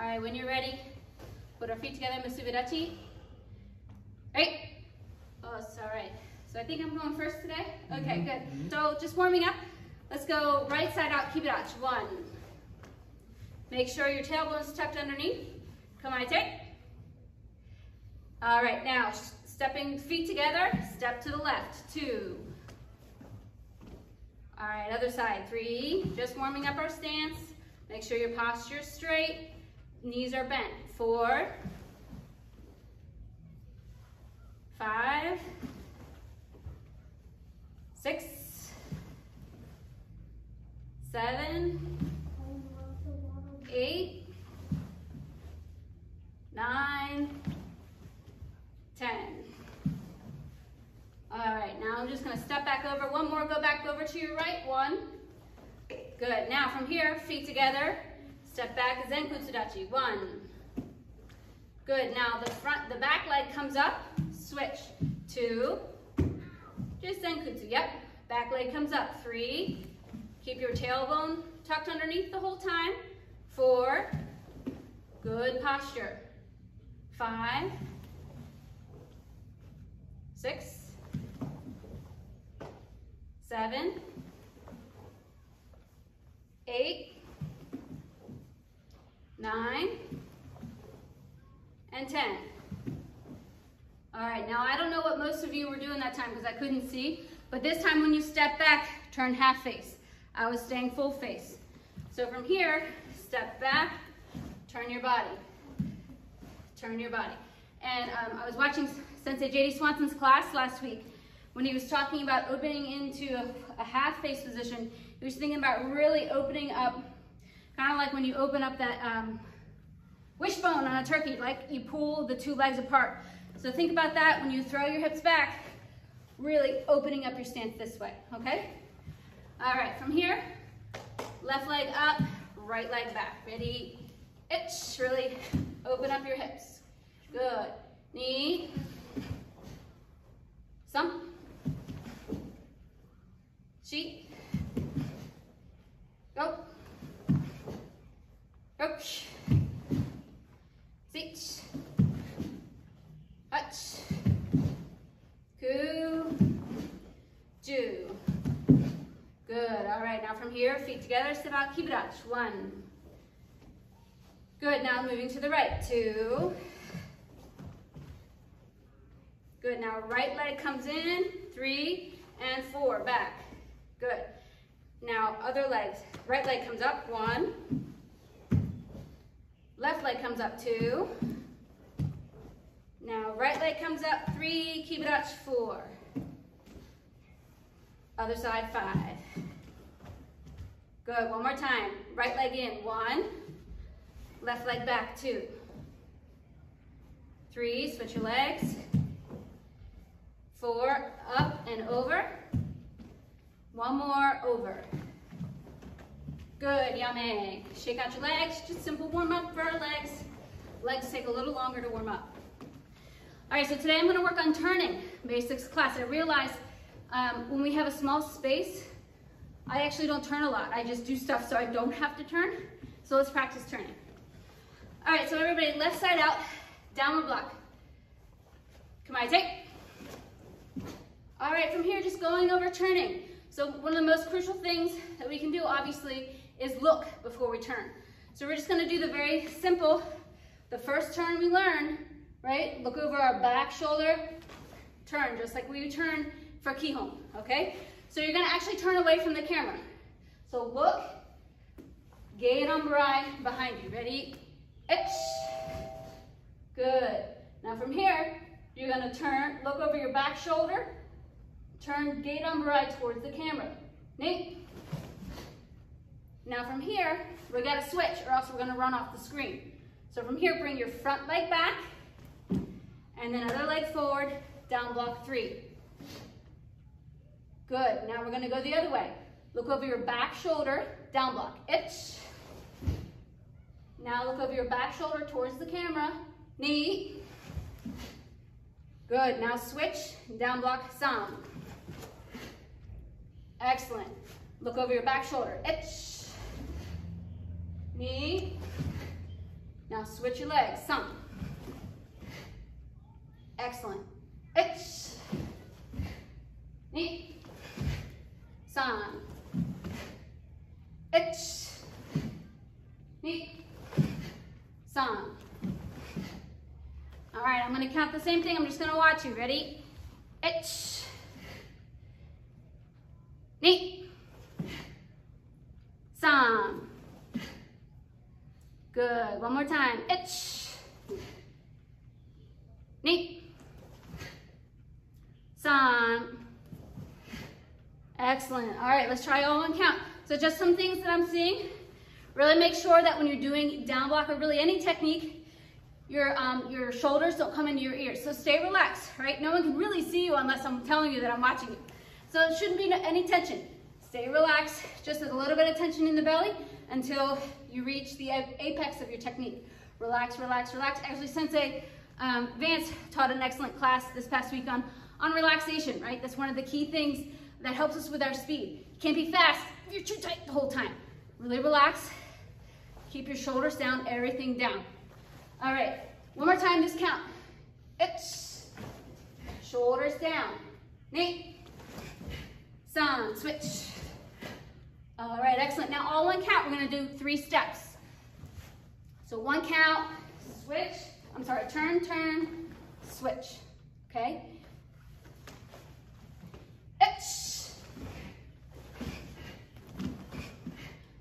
All right, when you're ready, put our feet together, Musubidachi. Right? Oh, it's all right. So I think I'm going first today. Okay, mm-hmm. good. So just warming up. Let's go right side out, keep it out. One. Make sure your tailbone's tucked underneath. Come on, take. All right, now stepping feet together, step to the left. Two. All right, other side. Three. Just warming up our stance. Make sure your posture's straight. Knees are bent. Four. Five. Six. Seven. Eight. Nine. Ten. All right, now I'm just gonna step back over. One more, go back over to your right. One. Good, now from here, feet together. Step back, Zenkutsudachi. One. Good, now the front, the back leg comes up. Switch. Two. Just Zenkutsu, yep. Back leg comes up. Three. Keep your tailbone tucked underneath the whole time. Four. Good posture. Five. Six. Seven. Eight. Nine. And ten. All right, now I don't know what most of you were doing that time because I couldn't see, but this time when you step back, turn half face. I was staying full face. So from here, step back, turn your body. Turn your body. And um, I was watching Sensei J.D. Swanson's class last week when he was talking about opening into a, a half face position. He was thinking about really opening up, kind of like when you open up that um, wishbone on a turkey, like you pull the two legs apart. So think about that when you throw your hips back, really opening up your stance this way, okay? All right, from here, left leg up, right leg back. Ready? Itch, really open up your hips. Good. Knee. Some. Sheet. Go. Go. Sit. Hutch. Ku. Ju. Good. All right. Now from here, feet together, step out, keep it up. One. Good. Now moving to the right. Two. Good. Now right leg comes in. Three and four. Back. Good. Now other legs. Right leg comes up. One. Left leg comes up. Two. Now right leg comes up. Three. Keep it up. Four. Other side. Five. Good. One more time. Right leg in. One. Left leg back. Two. Three. Switch your legs. Four, up and over. One more, over. Good, yummy. Shake out your legs, just simple warm up for our legs. Legs take a little longer to warm up. All right, so today I'm gonna work on turning, basics class. I realize um, when we have a small space, I actually don't turn a lot. I just do stuff so I don't have to turn. So let's practice turning. All right, so everybody, left side out, downward block. Come on, take. All right, from here, just going over turning. So one of the most crucial things that we can do, obviously, is look before we turn. So we're just gonna do the very simple, the first turn we learn, right? Look over our back shoulder, turn, just like we turn for Kihon, okay? So you're gonna actually turn away from the camera. So look, Gedan Barai behind you. Ready? Itch. Good. Now from here, you're gonna turn, look over your back shoulder, Turn Gedan Barai towards the camera. Nate. Now from here, we gotta switch or else we're gonna run off the screen. So from here, bring your front leg back and then other leg forward, down block three. Good, now we're gonna go the other way. Look over your back shoulder, down block, itch. Now look over your back shoulder towards the camera, knee. Good, now switch, down block, sound. Excellent. Look over your back shoulder. Itch. Knee. Now switch your legs, some. Excellent. Ich. Ni. San. Ich. Ni. San. All right, I'm gonna count the same thing. I'm just gonna watch you. Ready? Ich. Ni. San. Good. One more time. Ich. Ni. San. Excellent. All right, let's try all one count. So just some things that I'm seeing. Really make sure that when you're doing down block or really any technique, your, um, your shoulders don't come into your ears. So stay relaxed, right? No one can really see you unless I'm telling you that I'm watching you. So it shouldn't be any tension. Stay relaxed, just a little bit of tension in the belly until you reach the apex of your technique. Relax, relax, relax. Actually, Sensei um, Vance taught an excellent class this past week on, on relaxation, right? That's one of the key things that helps us with our speed. Can't be fast if you're too tight the whole time. Really relax. Keep your shoulders down, everything down. All right, one more time, just count. It's shoulders down. Nate, sun, switch. All right, excellent. Now all one count, we're gonna do three steps. So one count, switch, I'm sorry, turn, turn, switch, okay?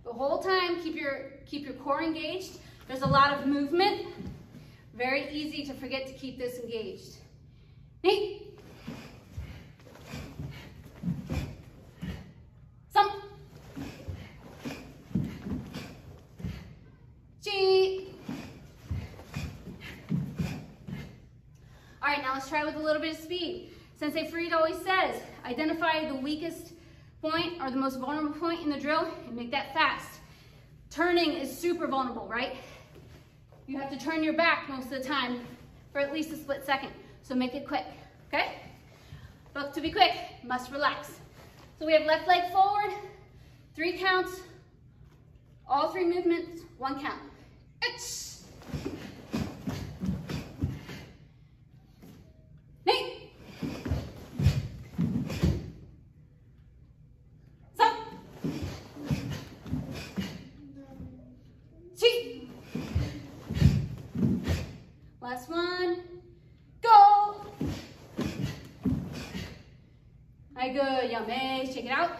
The whole time, keep your, keep your core engaged. There's a lot of movement. Very easy to forget to keep this engaged. Nate. Some. G. All right, now let's try with a little bit of speed. Sensei Freed always says, identify the weakest point or the most vulnerable point in the drill and make that fast. Turning is super vulnerable, right? You have to turn your back most of the time for at least a split second. So make it quick, okay? But to be quick, must relax. So we have left leg forward, three counts, all three movements, one count. Good, yummy. Check it out.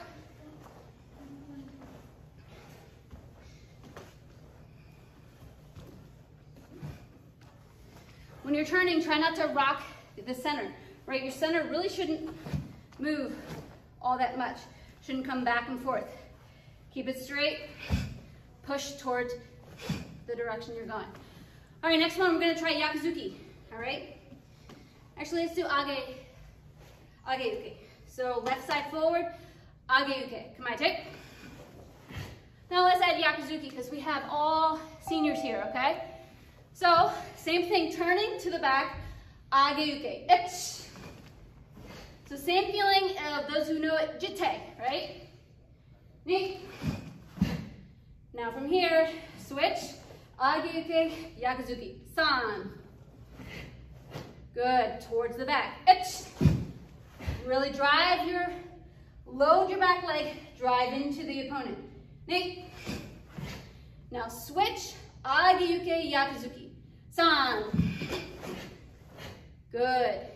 When you're turning, try not to rock the center, right? Your center really shouldn't move all that much. Shouldn't come back and forth. Keep it straight, push towards the direction you're going. All right, next one, we're gonna try Gyakuzuki, all right? Actually, let's do Age, Uke. So left side forward, Ageuke. Kamaite. Now let's add Gyakuzuki because we have all seniors here, okay? So same thing, turning to the back, Ageuke. Itch. So same feeling of those who know it, Jite, right? Ni. Now from here, switch, Ageuke, Gyakuzuki. San. Good, towards the back. Itch. Really drive your, load your back leg, drive into the opponent. Nate. Now switch, Ageuke Gyakuzuki. San. Good.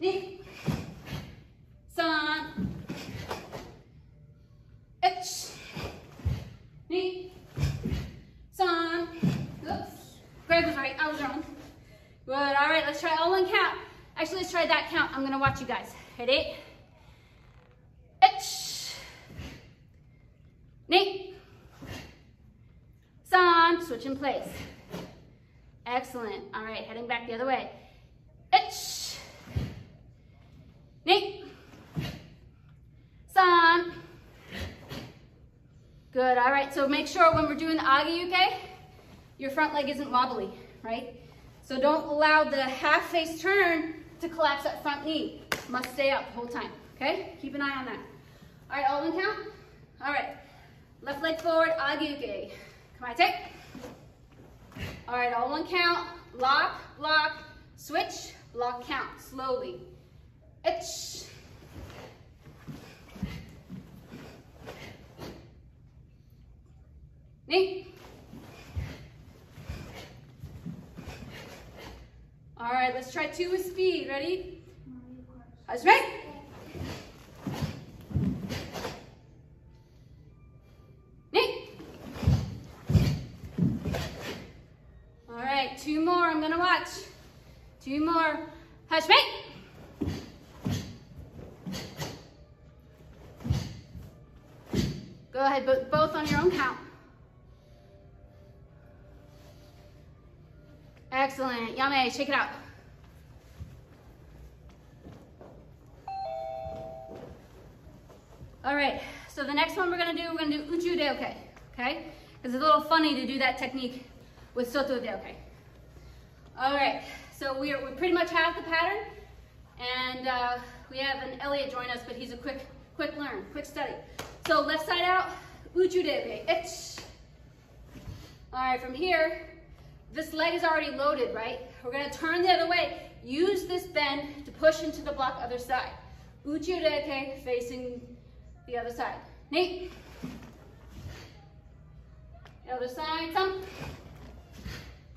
Ni. San. Ich. Ni. San. Oops. Greg was right, I was wrong. Good, all right, let's try all one count. Actually, let's try that count. I'm gonna watch you guys. Ready? Ich. Nate. San, switch in place. Excellent. All right, heading back the other way. Ich. Nate. San. Good, all right, so make sure when we're doing the Ageuke, your front leg isn't wobbly, right? So don't allow the half face turn to collapse that front knee. Must stay up the whole time, okay? Keep an eye on that. All right, all in count? All right, left leg forward, ageuke. Come on, take. All right, all one count. Lock, block, switch, block, count. Slowly. Itch. Knee. All right, let's try two with speed. Ready? That's right. Knee. All right, two more. I'm gonna watch. Two more. Hush, mate. Go ahead, both on your own count. Excellent. Shake it out. All right, so the next one we're gonna do, we're gonna do uchi ude uke, okay? It's a little funny to do that technique with soto ude uke. All right, so we, are, we pretty much have the pattern, and uh, we have an Elliot join us, but he's a quick, quick learn, quick study. So left side out, uchi ude uke, itch. All right, from here, this leg is already loaded, right? We're gonna turn the other way. Use this bend to push into the block other side. Uchi reke facing the other side. The other side, some.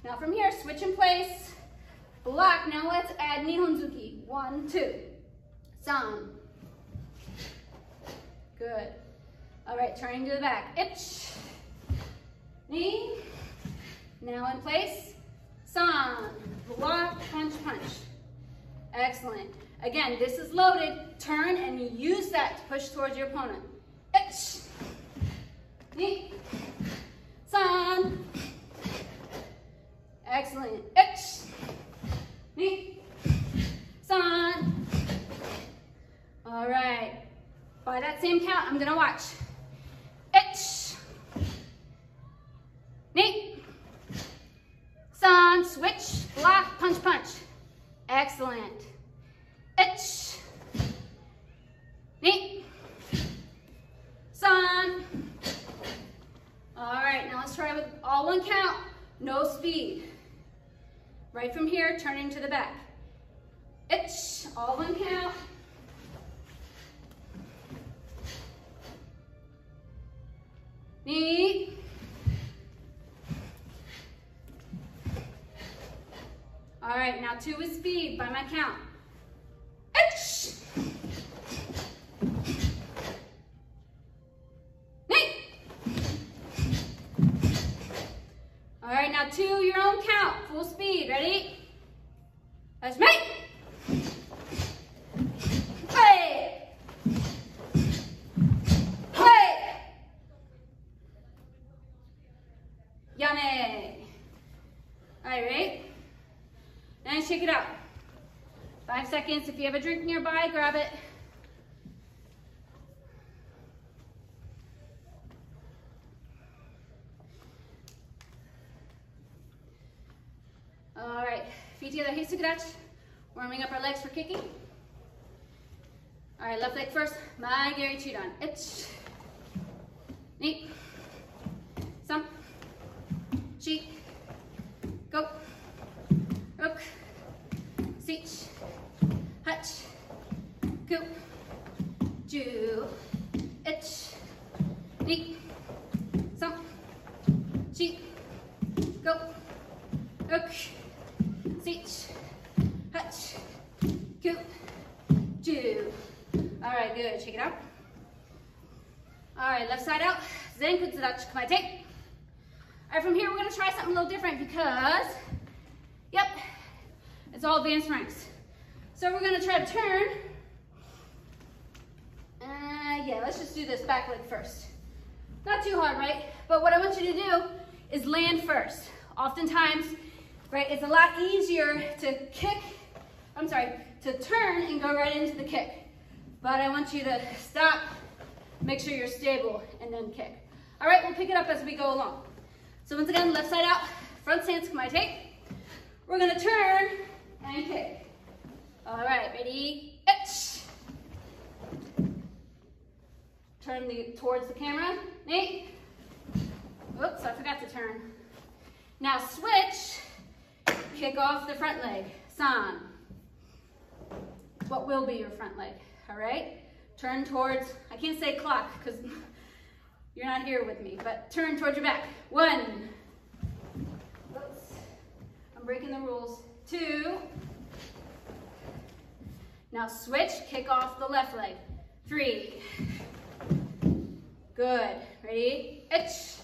Now from here, switch in place. Block, now let's add Nihonzuki. One, two. Some. Good. All right, turning to the back. Itch. Knee. Now in place, san, block, punch, punch. Excellent. Again, this is loaded. Turn and use that to push towards your opponent. Ich, Knee. san. Excellent. Ich, Knee. san. All right. By that same count, I'm gonna watch. Ich, ni, Sun, switch, block, punch, punch. Excellent. Itch. Knee. Sun. All right, now let's try with all one count, no speed. Right from here, turning to the back. You have a drink nearby, grab it. All right, feet together, hisugurachi. Warming up our legs for kicking. All right, left leg first. Mae Geri Chudan. Itch. Neat. Some. Cheek. Go. Rook, Seach, Hutch, Coop, Jew, Itch, Neat, Sump, Cheek, Go, Rook, Seach, Hutch, Coop, Jew. All right, good. Shake it out. All right, left side out. Zenkutsudachi Kamaite. All right, from here, we're going to try something a little different because Yep, it's all advanced ranks. So we're gonna try to turn. Uh, yeah, let's just do this back leg first. Not too hard, right? But what I want you to do is land first. Oftentimes, right, it's a lot easier to kick, I'm sorry, to turn and go right into the kick. But I want you to stop, make sure you're stable, and then kick. All right, we'll pick it up as we go along. So once again, left side out, front stance, take. We're gonna turn and kick. All right, ready? Itch. Turn the, towards the camera. Nate. Oops, I forgot to turn. Now switch, kick off the front leg. San. What will be your front leg, all right? Turn towards, I can't say clock because you're not here with me, but turn towards your back. One. Oops, I'm breaking the rules. Two. Now switch, kick off the left leg. Three. Good. Ready? Itch.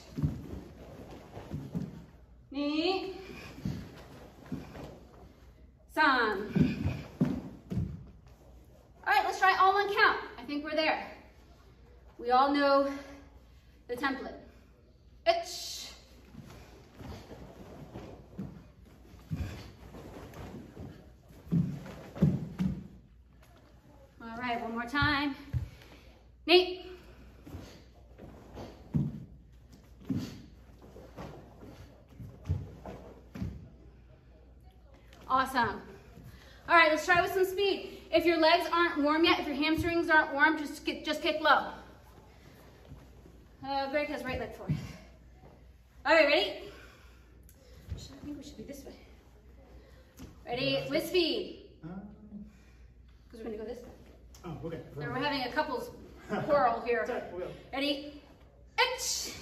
Knee. San. All right, let's try all one count. I think we're there. We all know the template. Itch. All right, one more time. Nate. Awesome. All right, let's try with some speed. If your legs aren't warm yet, if your hamstrings aren't warm, just, get, just kick low. Uh, Greg has right leg forward. All right, ready? I think we should be this way. Ready? With speed. Because we're to go this way. Oh, okay. Now we're having a couples quarrel here. Sorry. Ready? Itch.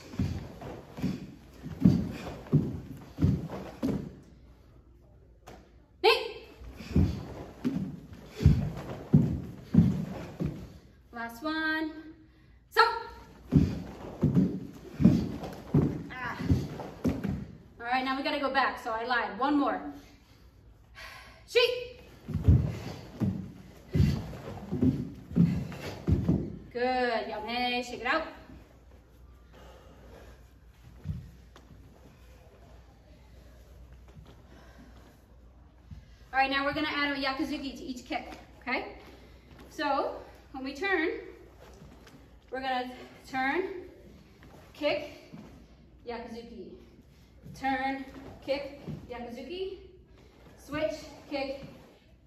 Last one. So. Ah. All right, now we gotta go back, so I lied. One more. Sheet. Good. Yummy. Shake it out. All right, now we're gonna add a gyakuzuki to each kick, okay? So, when we turn, we're gonna turn, kick, gyakuzuki. Turn, kick, gyakuzuki. Switch, kick,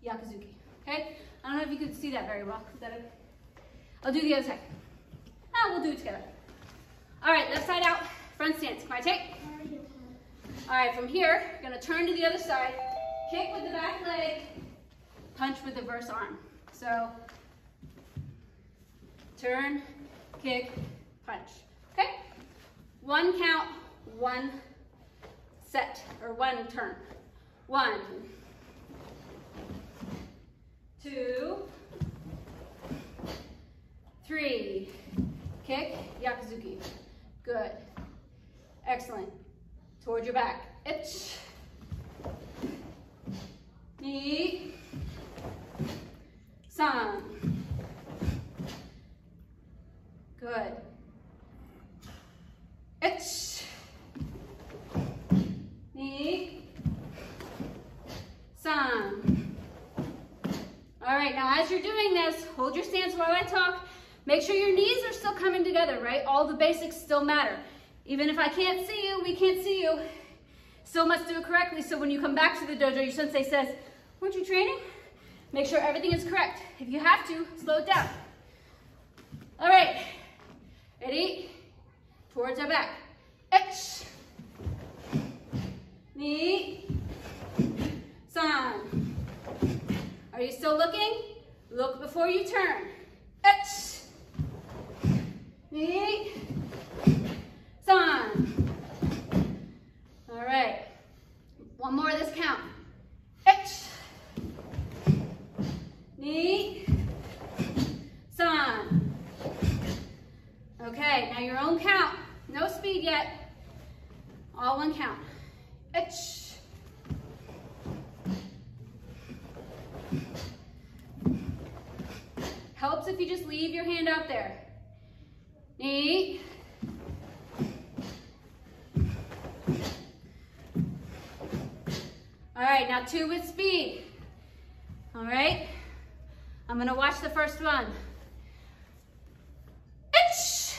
gyakuzuki, okay? I don't know if you can see that very well. Is that okay? I'll do the other side. Ah, we'll do it together. All right, left side out, front stance. Can I take? All right, from here, gonna turn to the other side, kick with the back leg, punch with the verse arm. So, turn, kick, punch. Okay? One count, one set, or one turn. One, two, three, kick, gyakuzuki. Good. Excellent. Towards your back. Itch. Knee. San. Good. Itch. Knee. San. All right, now as you're doing this, hold your stance while I talk. Make sure your knees are still coming together, right? All the basics still matter. Even if I can't see you, we can't see you, still must do it correctly. So when you come back to the dojo, your sensei says, weren't you training? Make sure everything is correct. If you have to, slow it down. All right, ready? Towards our back. Itch. Knee. San. Are you still looking? Look before you turn. Itch. Knee. San. All right. One more of this count. Itch. Knee. San. Okay, now your own count. No speed yet. All one count. Itch. Helps if you just leave your hand out there. Knee. All right, now two with speed. All right, I'm gonna watch the first one. Itch.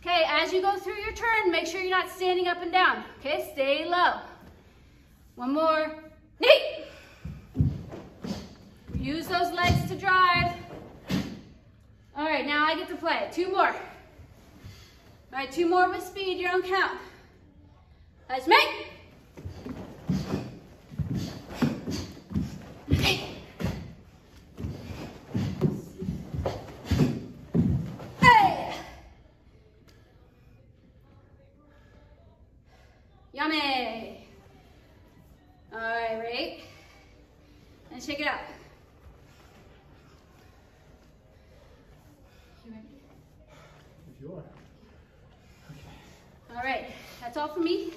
Okay, as you go through your turn, make sure you're not standing up and down. Okay, stay low. One more. Use those legs to drive. All right, now I get to play. Two more. All right, two more with speed, your own count. Let's make. Hey! Yummy. All right, ready? And shake it out. You ready? If you are. All right, that's all for me.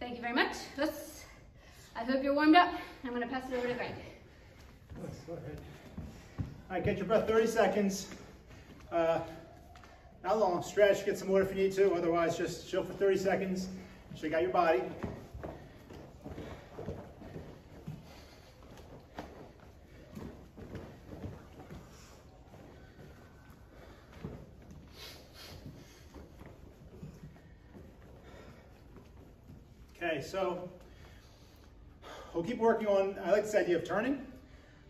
Thank you very much. Let's, I hope you're warmed up. I'm gonna pass it over to Greg. Ahead. All right, get your breath 30 seconds. Uh, not long, stretch, get some water if you need to. Otherwise, just chill for 30 seconds. Shake out your body. Okay, so we'll keep working on, I like this idea of turning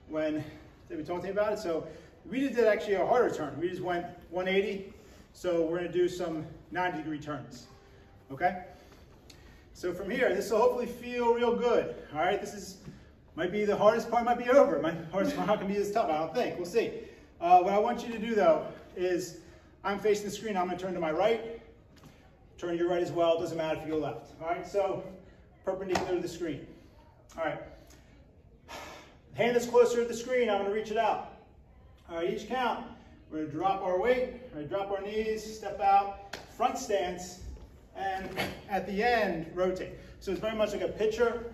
when they were talking about it. So we just did actually a harder turn. We just went 180. So we're gonna do some 90 degree turns, okay? So from here, this will hopefully feel real good. All right, this is, might be the hardest part might be over. My hardest part gonna be as tough, I don't think, we'll see. Uh, what I want you to do though, is I'm facing the screen, I'm gonna turn to my right, turn to your right as well, doesn't matter if you go left. All right, so perpendicular to the screen. All right, hand that's closer to the screen, I'm gonna reach it out. All right, each count, we're gonna drop our weight, we're gonna drop our knees, step out, front stance, and at the end, rotate. So it's very much like a pitcher,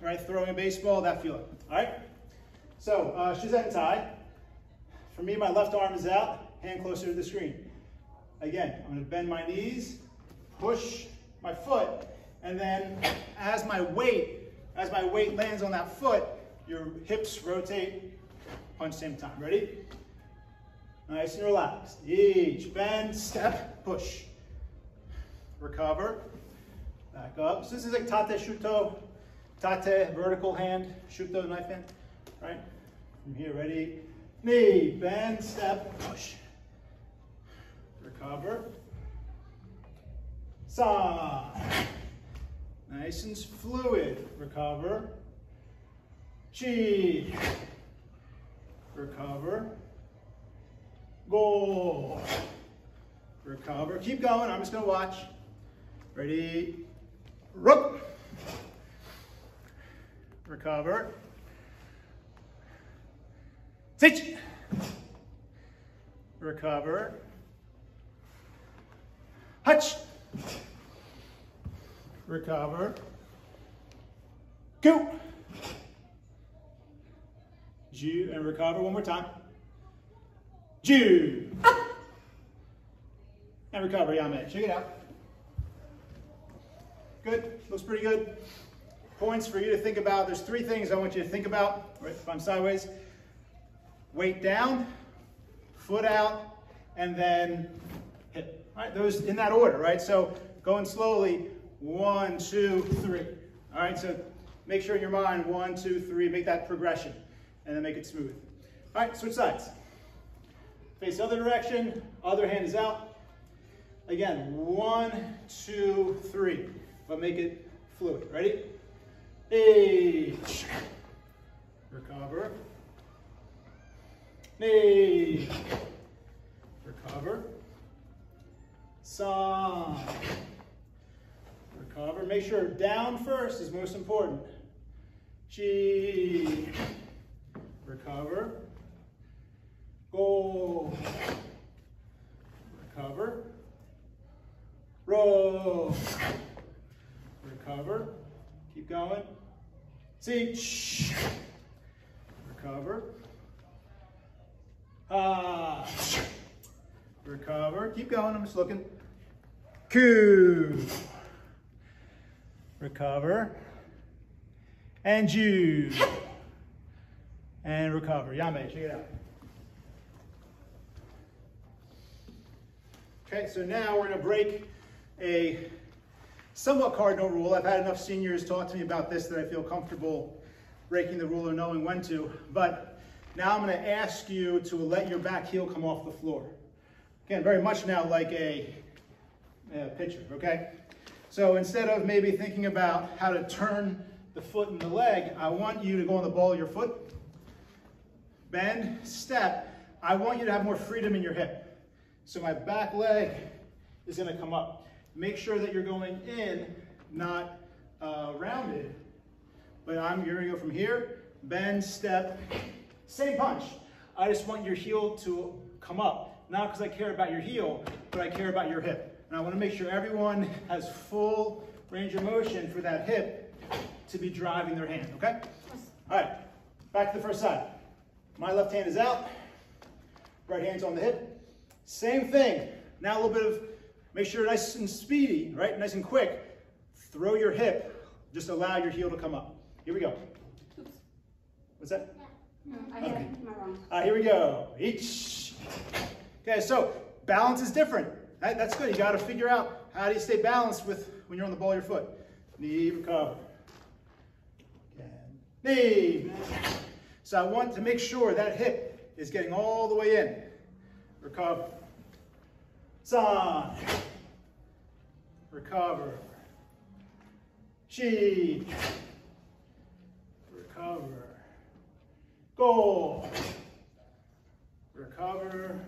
right, throwing a baseball, that feeling, all right? So, uh, Shizen Tai. For me, my left arm is out, hand closer to the screen. Again, I'm gonna bend my knees, push my foot, and then as my weight, as my weight lands on that foot, your hips rotate, punch same time. Ready? Nice and relaxed. Each bend, step, push. Recover. Back up. So this is like tate shuto, tate vertical hand, shuto knife hand. Right? From here, ready? Knee, bend, step, push. Recover. Sa. Nice and fluid. Recover. Chi. Recover. Go. Recover. Keep going. I'm just going to watch. Ready. Rook. Recover. Sit. Recover. Hutch. Recover. Go. Jew and recover one more time. Jew. And recover, Yame. Check it out. Good, looks pretty good. Points for you to think about. There's three things I want you to think about. Right, if I'm sideways. Weight down, foot out, and then hip. All right, those in that order, right? So going slowly, one, two, three. All right, so make sure in your mind, one, two, three, make that progression, and then make it smooth. All right, switch sides. Face the other direction, other hand is out. Again, one, two, three, but make it fluid. Ready? Each. Recover. Knee. Recover. Side. Recover. Make sure down first is most important. G, Recover. Go. Recover. Roll. Recover. Keep going. See. Recover. Ah. Recover. Keep going. I'm just looking. Coo. Recover. And you. And recover. Yame, check it out. Okay, so now we're to break a somewhat cardinal rule. I've had enough seniors talk to me about this that I feel comfortable breaking the rule or knowing when to. But Now I'm to ask you to let your back heel come off the floor. Again, very much now like a, a pitcher, okay? So instead of maybe thinking about how to turn the foot and the leg, I want you to go on the ball of your foot, bend, step. I want you to have more freedom in your hip. So my back leg is going to come up. Make sure that you're going in, not uh, rounded. But I'm you're to go from here, bend, step, same punch. I just want your heel to come up. Not because I care about your heel, but I care about your hip. And I want to make sure everyone has full range of motion for that hip to be driving their hand, okay? All right, back to the first side. My left hand is out, right hand's on the hip. Same thing. Now a little bit of, make sure nice and speedy, right? Nice and quick. Throw your hip, just allow your heel to come up. Here we go. Oops. What's that? No, I hit it. Am I wrong? Uh, here we go. Each. Okay, so balance is different. That, that's good. You got to figure out how do you stay balanced with when you're on the ball of your foot. Knee recover. Knee. So I want to make sure that hip is getting all the way in. Recover. San. Recover. Shi. Recover. Go. Recover.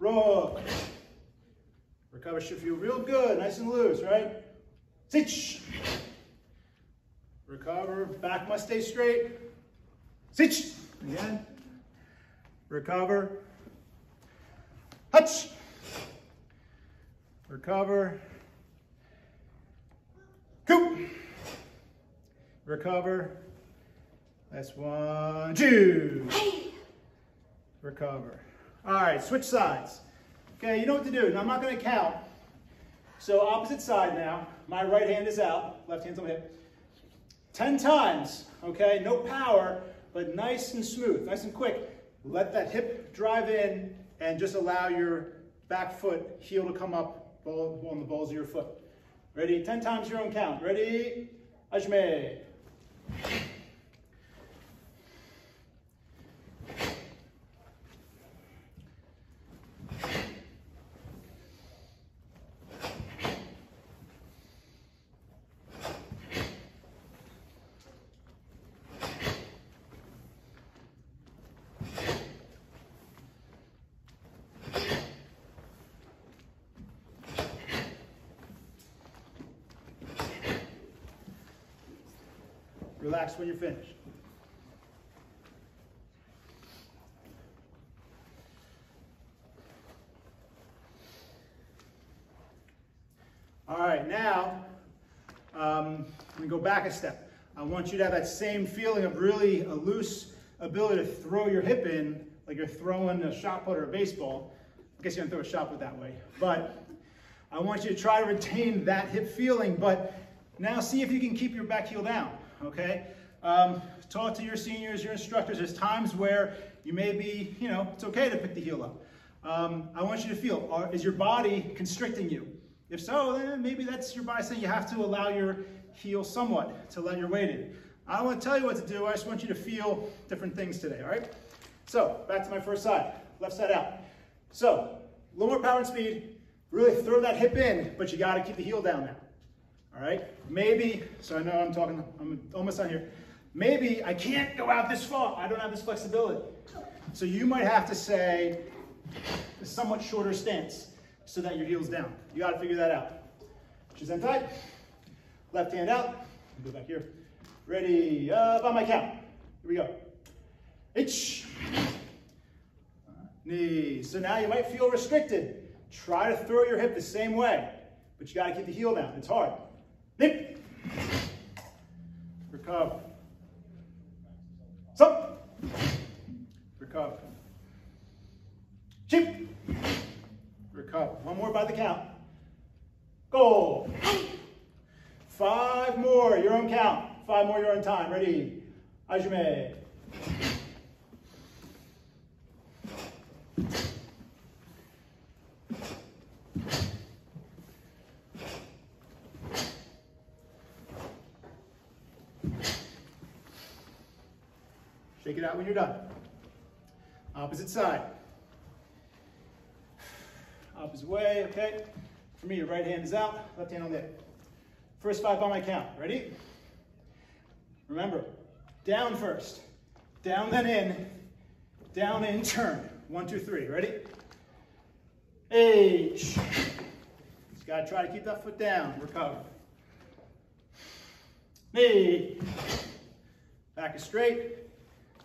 Rook. Recover should feel real good, nice and loose, right? Sitch. Recover. Back must stay straight. Sitch. Again. Recover. Hutch. Recover. Coop. Recover. That's one, two. Recover. All right, switch sides. Okay, you know what to do. Now, I'm not going to count. So opposite side now. My right hand is out. Left hand's on the hip. Ten times. Okay, no power, but nice and smooth, nice and quick. Let that hip drive in and just allow your back foot heel to come up on the balls of your foot. Ready? Ten times your own count. Ready? Hajime. Relax when you're finished. All right, now um, let me go back a step. I want you to have that same feeling of really a loose ability to throw your hip in like you're throwing a shot put or a baseball. I guess you don't throw a shot put that way. But I want you to try to retain that hip feeling, but now see if you can keep your back heel down, okay? Um, talk to your seniors, your instructors. There's times where you may be, you know, it's okay to pick the heel up. Um, I want you to feel, are, is your body constricting you? If so, then maybe that's your body saying you have to allow your heel somewhat to let your weight in. I don't want to tell you what to do. I just want you to feel different things today, all right? So, back to my first side, left side out. So, a little more power and speed. Really throw that hip in, but you got to keep the heel down now. All right? Maybe, so I know I'm talking, I'm almost on here. Maybe I can't go out this far. I don't have this flexibility. So you might have to say a somewhat shorter stance so that your heel's down. You got to figure that out. Shizen tai. Left hand out. Go back here. Ready, up on my count. Here we go. H. Knee. So now you might feel restricted. Try to throw your hip the same way, but you got to keep the heel down. It's hard. Nip. Recover. Stop. Recover. Chip. Recover. One more by the count. Go. Five more, your own count. Five more, your own time. Ready? Hajime. When you're done. Opposite side. Opposite way, okay? For me, your right hand is out, left hand on the hip. First five on my count. Ready? Remember, down first. Down, then in. Down, in, turn. One, two, three. Ready? H. Just gotta try to keep that foot down. Recover. Knee. Back is straight.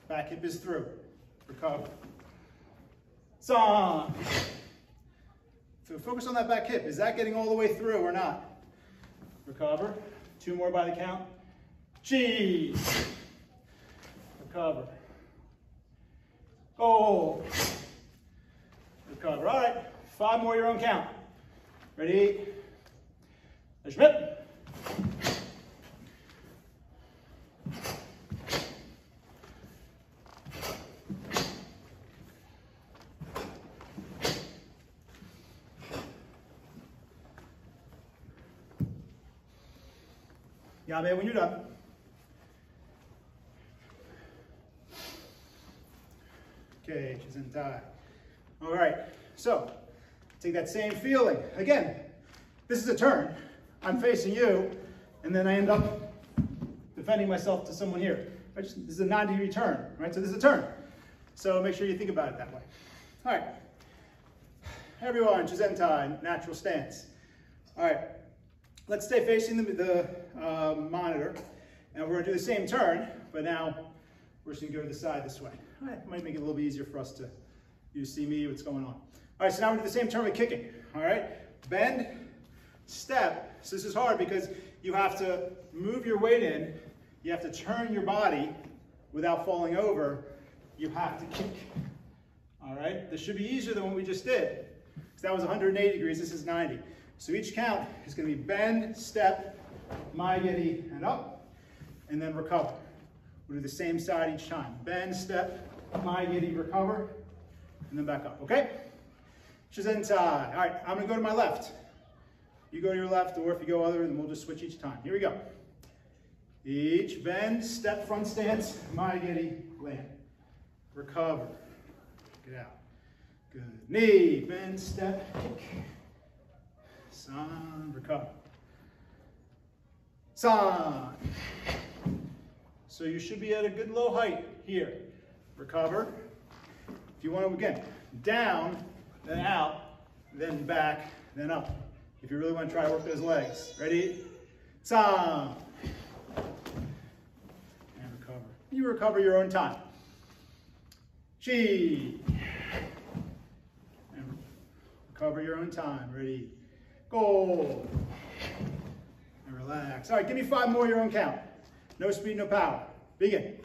Back hip is through. Recover. Song. So focus on that back hip. Is that getting all the way through or not? Recover. Two more by the count. Cheese. Recover. Oh. Recover. All right. Five more your own count. Ready? Schmidt. Man, when you're done. Okay, tie. All right, so take that same feeling. Again, this is a turn. I'm facing you, and then I end up defending myself to someone here. This is a 90 degree turn, right? So this is a turn. So make sure you think about it that way. All right. Everyone, Shizentai, natural stance. All right. Let's stay facing the, the uh, monitor, and we're gonna do the same turn, but now we're just gonna go to the side this way. Might make it a little bit easier for us to you see me, what's going on. All right, so now we're gonna do the same turn with kicking. All right, bend, step. So this is hard because you have to move your weight in, you have to turn your body without falling over, you have to kick. All right, this should be easier than what we just did. Because that was 180 degrees, this is 90. So each count is going to be bend, step, Mae Geri, and up, and then recover. We'll do the same side each time. Bend, step, Mae Geri, recover, and then back up, okay? Shizentai. All right, I'm going to go to my left. You go to your left, or if you go other, then we'll just switch each time. Here we go. Each bend, step, front stance, Mae Geri, land. Recover. Get out. Good. Knee, bend, step, kick. So you should be at a good low height here. Recover. If you want to, again, down, then out, then back, then up. If you really want to try to work those legs. Ready? San. And recover. You recover your own time. Chi. And recover your own time. Ready? And relax. All right, give me five more your own count. No speed, no power. Begin.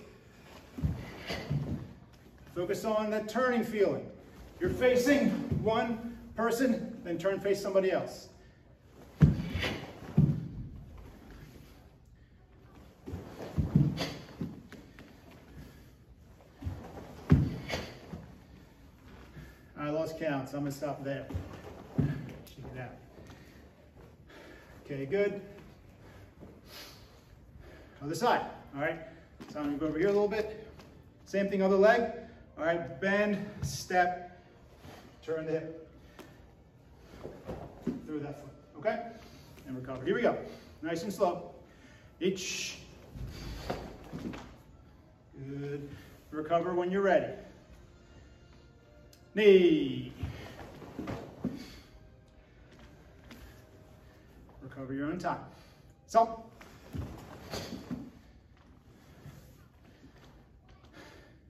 Focus on that turning feeling. You're facing one person, then turn face somebody else. I lost count, so I'm gonna stop there. Check it out. Okay, good. Other side, all right? So I'm gonna go over here a little bit. Same thing, other leg. All right, bend, step, turn the hip. Through that foot, okay? And recover. Here we go. Nice and slow. Each. Good. Recover when you're ready. Knee. Own time. So.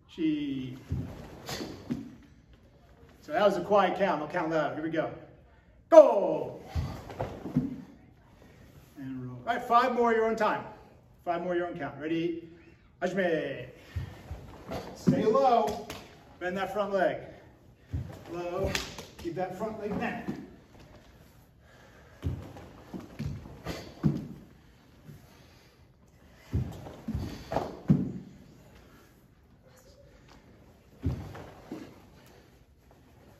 She. So that was a quiet count. I'll count that out. Here we go. Go. And roll. All right, five more your own time. Five more your own count. Ready? Hajime. Stay low. Bend that front leg. Low. Keep that front leg bent.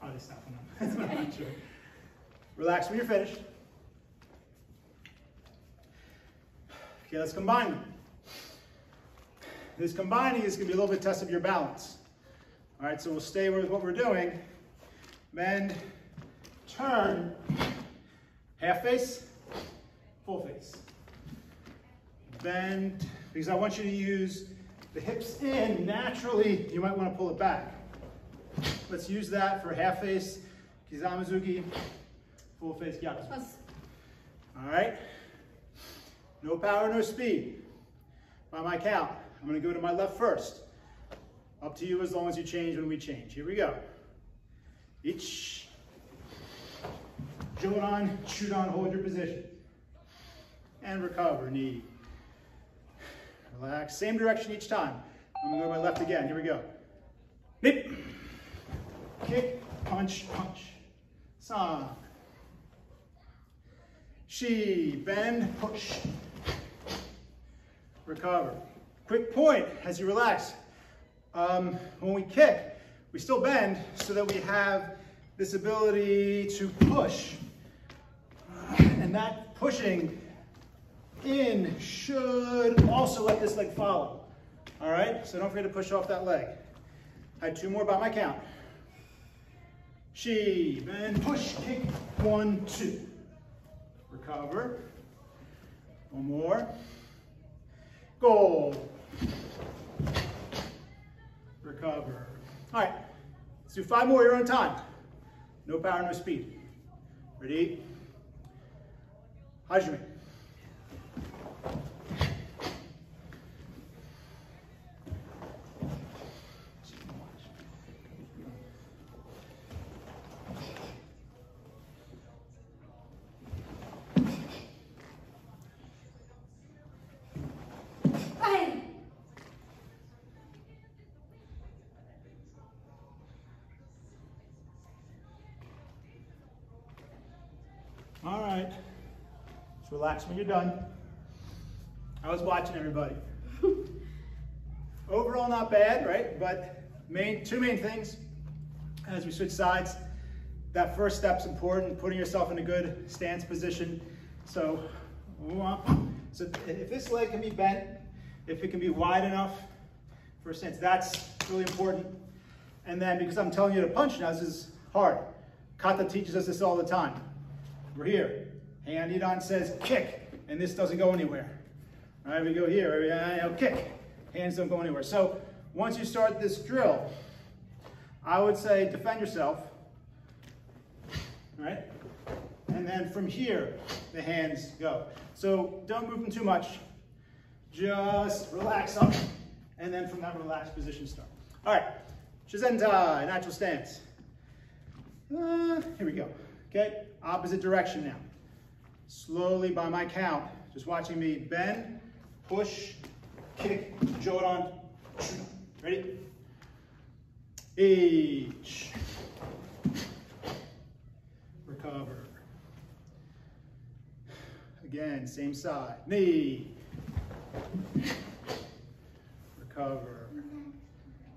I'll just stop when I'm, I'm not sure. When you're finished. Okay, let's combine them. this combining is gonna be a little bit test of your balance. All right, so we'll stay with what we're doing. Bend, turn, half face, full face. Bend, because I want you to use the hips in. Naturally, you might want to pull it back. Let's use that for half face, Kizamizuki, full face Gyakuzu. All right? No power, no speed. By my count, I'm going to go to my left first. Up to you as long as you change when we change. Here we go. Each. on, shoot on, hold your position. And recover, knee. Relax, same direction each time. I'm gonna go to my left again, here we go. Nip. Kick, punch, punch. San. She, bend, push. Recover. Quick point as you relax. Um, when we kick, we still bend so that we have this ability to push. And that pushing in should also let this leg follow. All right, so don't forget to push off that leg. I had two more by my count. She, bend, push, kick, one, two. Recover. One more. Go. Recover. All right, let's do five more, you're on time. No power, no speed. Ready? Hajime. Relax when you're done. I was watching everybody. Overall, not bad, right? But main two main things as we switch sides. That first step's important, putting yourself in a good stance position. So, so if this leg can be bent, if it can be wide enough for a stance, that's really important. And then because I'm telling you to punch now, this is hard. Kata teaches us this all the time. We're here. Hand Idon says kick, and this doesn't go anywhere. All right, we go here, we kick. Hands don't go anywhere. So once you start this drill, I would say defend yourself. Right? And then from here, the hands go. So don't move them too much. Just relax up. And then from that relaxed position start. All right, Shizentai, natural stance. Uh, here we go. Okay, opposite direction now. Slowly by my count, just watching me bend, push, kick, Jodan. Ready? Each. Recover. Again, same side. Knee. Recover.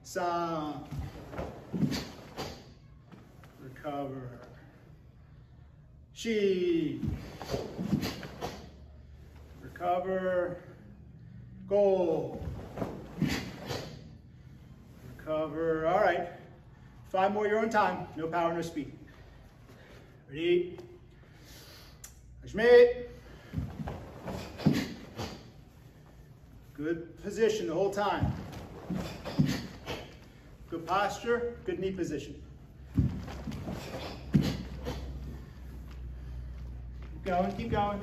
Side. Recover. Recover. Goal. Recover. All right. Five more your own time. No power, no speed. Ready? Schmidt. Good position the whole time. Good posture, good knee position. Going, keep going.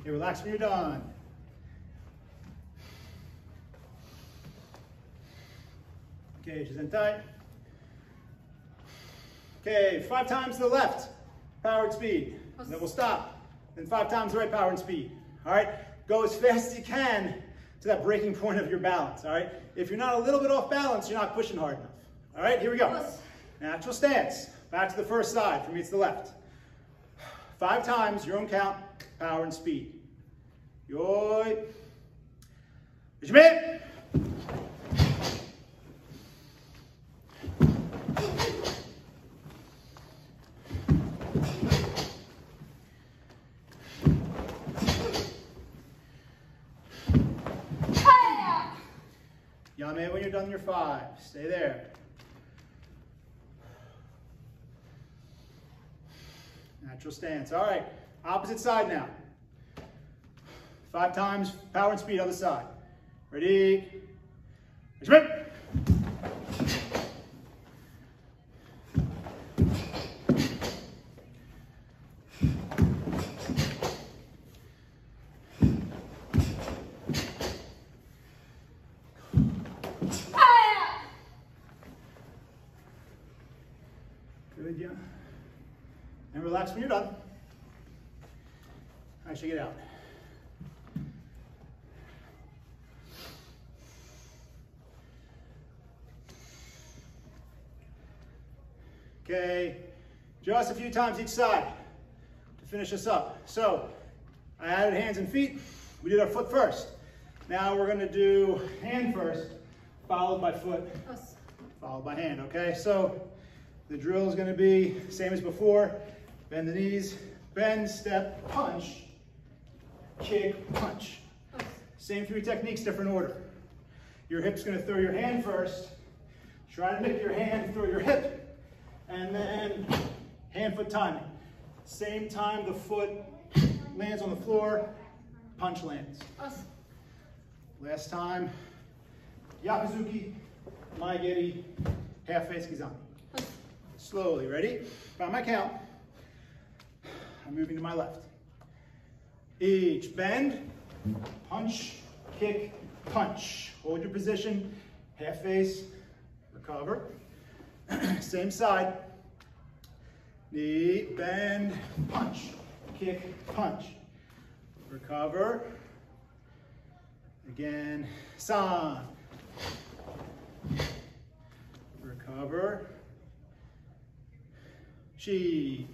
Okay, relax when you're done. Okay, Shizentai. Okay, five times to the left power and speed. And then we'll stop. Then five times the right power and speed. All right? Go as fast as you can to that breaking point of your balance. All right? If you're not a little bit off balance, you're not pushing hard enough. All right? Here we go. Natural stance. Back to the first side. For me, it's the left. Five times, your own count, power and speed. Yoi. Hajime. Yame when you're done your five. Stay there. Natural stance. All right, opposite side now. Five times power and speed on the side. Ready? Measurement. Good, yeah. And relax when you're done. I should get out. Okay, just a few times each side to finish this up. So I added hands and feet. We did our foot first. Now we're gonna do hand first, followed by foot, followed by hand, okay? So the drill is gonna be same as before. Bend the knees, bend, step, punch, kick, punch. Same three techniques, different order. Your hip's gonna throw your hand first. Try to make your hand throw your hip. And then hand foot timing. Same time the foot lands on the floor, punch lands. Last time, Gyakuzuki, Maigiri, half face Kizami. Slowly, ready? By my count, I'm moving to my left. Each bend, punch, kick, punch. Hold your position, half face, recover. Same side. Knee, bend, punch, kick, punch. Recover. Again, san. Recover. Chi.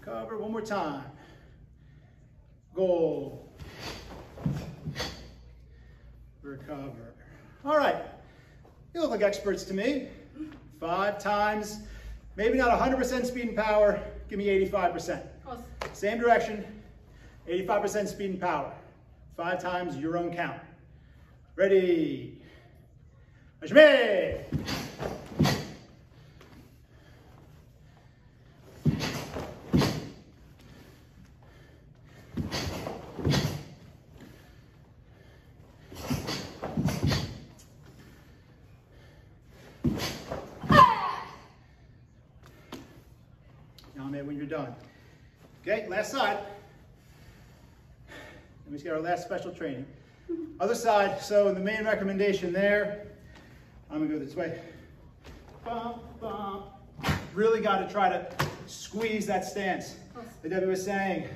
Recover one more time. Go. Recover. All right. You look like experts to me. Five times, maybe not 100% speed and power. Give me 85%. Us. Same direction, 85% speed and power. Five times your own count. Ready. Hajime! Yame when you're done. Okay, last side. Let me get our last special training. Other side, so the main recommendation there, I'm gonna go this way. Really gotta try to squeeze that stance. Like Debbie was saying,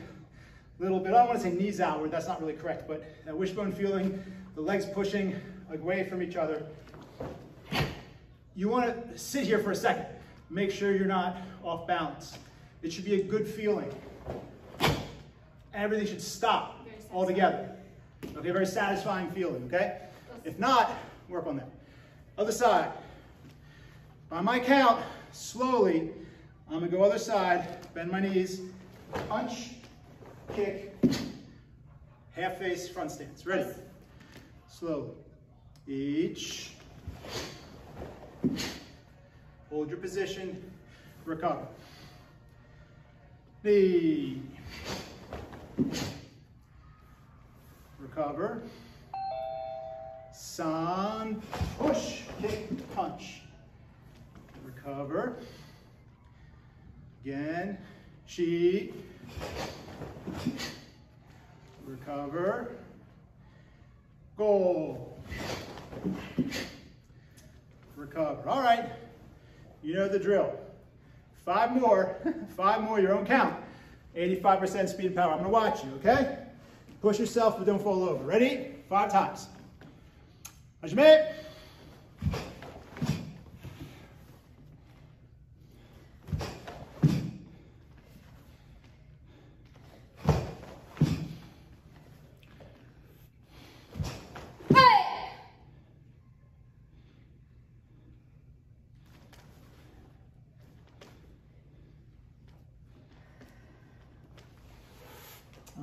a little bit, I don't wanna say knees outward, that's not really correct, but that wishbone feeling, the legs pushing away from each other. You wanna sit here for a second. Make sure you're not off balance. It should be a good feeling. Everything should stop altogether. Okay, very satisfying feeling, okay? If not, work on that. Other side. By my count, slowly, I'm gonna go other side, bend my knees, punch, kick, half face front stance. Ready? Slowly. Each. Hold your position, recover. Knee. Recover. San, push, kick, punch. Recover. Again, chi. Recover. Go. Recover. All right. You know the drill. Five more, five more, your own count. 85% speed and power. I'm gonna watch you, okay? Push yourself, but don't fall over. Ready? Five times. Hajime.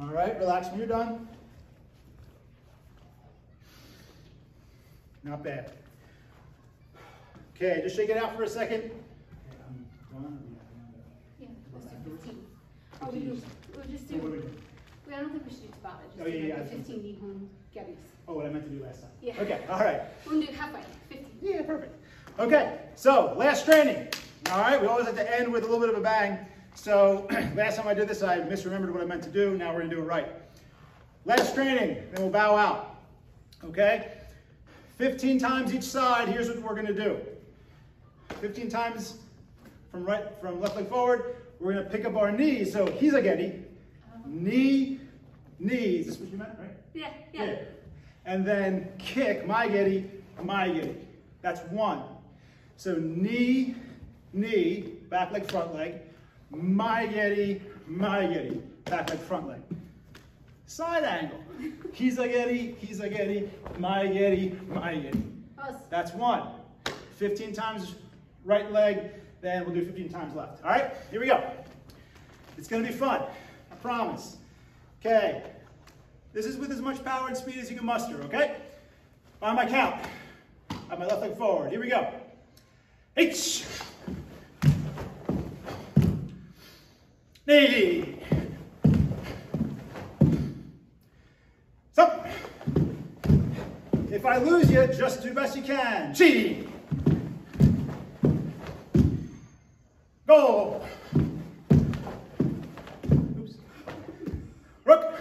All right, relax when you're done. Not bad. Okay, just shake it out for a second. Yeah, let's do 15. Or we do, we'll just do, What we do? wait, I don't think we should do Tabata, Oh, yeah, do yeah, like I the think 15 Nihon Gebis. Oh, what I meant to do last time. Yeah. Okay, all right. We'll do halfway, 15. Yeah, perfect. Okay, so last training. All right, we always have to end with a little bit of a bang. So last time I did this, I misremembered what I meant to do. Now we're gonna do it right. Last training, then we'll bow out. Okay? 15 times each side, here's what we're gonna do. 15 times from right, from left leg forward, we're gonna pick up our knees. So Hiza geri, knee, knees. This is what you meant, right? Yeah, yeah. And then kick, Mae Geri, Mae Geri. That's one. So knee, knee, back leg, front leg. Mae Geri, Mae Geri, back leg, front leg. Side angle. Hiza geri, he's a getty, Mae Geri, Mae Geri. That's one. 15 times right leg, then we'll do 15 times left. All right, here we go. It's gonna be fun, I promise. Okay, this is with as much power and speed as you can muster, okay? On my count, have my left leg forward. Here we go. H. Knee. So, if I lose you, just do best you can. Chi. Go. Oops. Rook.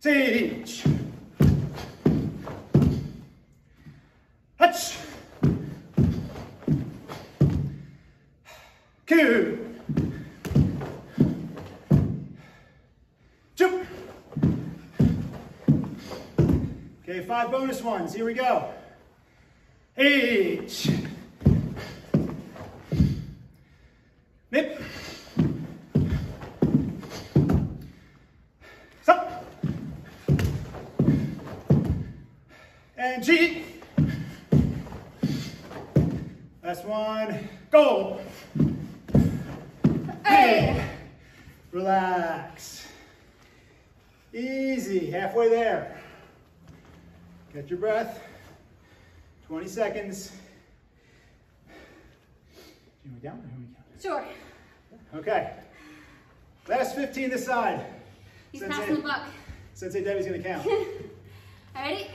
Teach. Okay, five bonus ones. Here we go. H. Nip. Stop. And G. Last one. Go. Hey! Relax. Easy, halfway there. Get your breath. 20 seconds. You want down or you want Sure. Okay. Last 15 this side. He's Sensei. passing the buck. Sensei Debbie's gonna count. Ready? It's.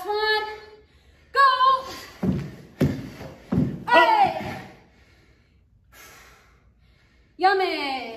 Last one. Go. Hey. Oh. Yummy.